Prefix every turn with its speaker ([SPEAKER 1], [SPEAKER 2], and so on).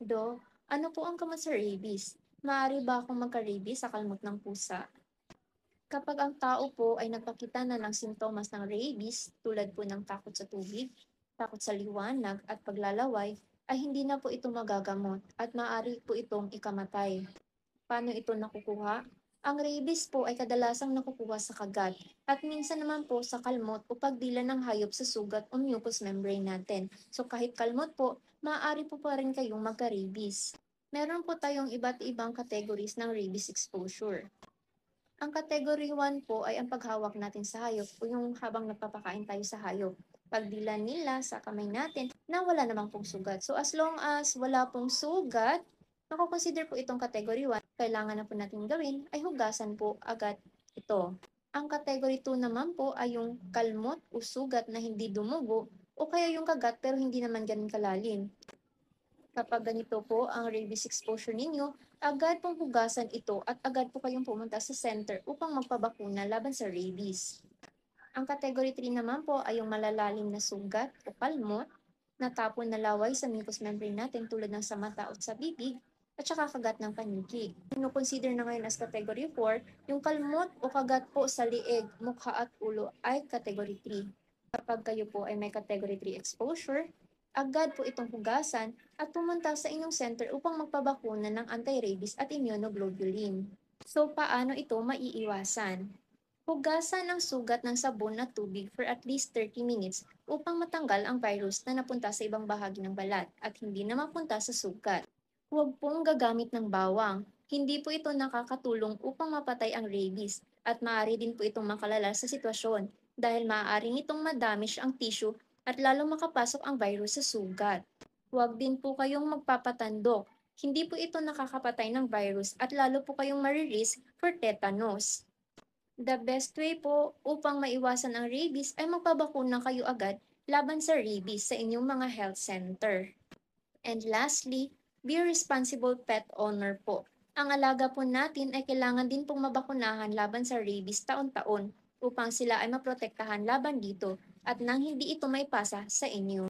[SPEAKER 1] Do, ano po ang gamot sa rabies? Maaari ba akong magka-rabies sa kalmot ng pusa? Kapag ang tao po ay nagpakita na ng simptomas ng rabies, tulad po ng takot sa tubig, takot sa liwanag at paglalaway, ay hindi na po ito magagamot at maaari po itong ikamatay. Paano ito nakukuha? Ang rabies po ay kadalasang nakukuha sa kagat at minsan naman po sa kalmot o pagdila ng hayop sa sugat o mucous membrane natin. So kahit kalmot po, maaari po pa rin kayong magka-rabies. Meron po tayong iba't ibang categories ng rabies exposure. Ang category 1 po ay ang paghawak natin sa hayop o yung habang nagpapakain tayo sa hayop. Pagdila nila sa kamay natin na wala namang pong sugat. So as long as wala pong sugat, Mako-consider po itong category 1, kailangan na po natin gawin ay hugasan po agad ito. Ang category 2 naman po ay yung kalmot o sugat na hindi dumugo o kaya yung kagat pero hindi naman ganun kalalim. Kapag ganito po ang rabies exposure ninyo, agad pong hugasan ito at agad po kayong pumunta sa center upang magpabakuna laban sa rabies. Ang category 3 naman po ay yung malalalim na sugat o kalmot natapon na laway sa mucous membrane natin tulad ng sa mata o sa bibig at saka kagat ng paniki. Kino-consider na ngayon as category 4, yung kalmot o kagat po sa lieg, mukha at ulo ay category 3. Kapag kayo po ay may category 3 exposure, agad po itong hugasan at pumunta sa inyong center upang magpabakuna ng anti-rabies at immunoglobulin. So, paano ito maiiwasan? Hugasan ang sugat ng sabon at tubig for at least 30 minutes upang matanggal ang virus na napunta sa ibang bahagi ng balat at hindi na mapunta sa sugat. Huwag pong gagamit ng bawang. Hindi po ito nakakatulong upang mapatay ang rabies at maaari din po itong makalala sa sitwasyon dahil maaaring itong madamish ang tissue at lalo makapasok ang virus sa sugat. Huwag din po kayong magpapatandok. Hindi po ito nakakapatay ng virus at lalo po kayong maririsk for tetanus. The best way po upang maiwasan ang rabies ay magpabakuna kayo agad laban sa rabies sa inyong mga health center. And lastly, Be a responsible pet owner po. Ang alaga po natin ay kailangan din pong mabakunahan laban sa rabies taon-taon upang sila ay maprotektahan laban dito at nang hindi ito may pasa sa inyo.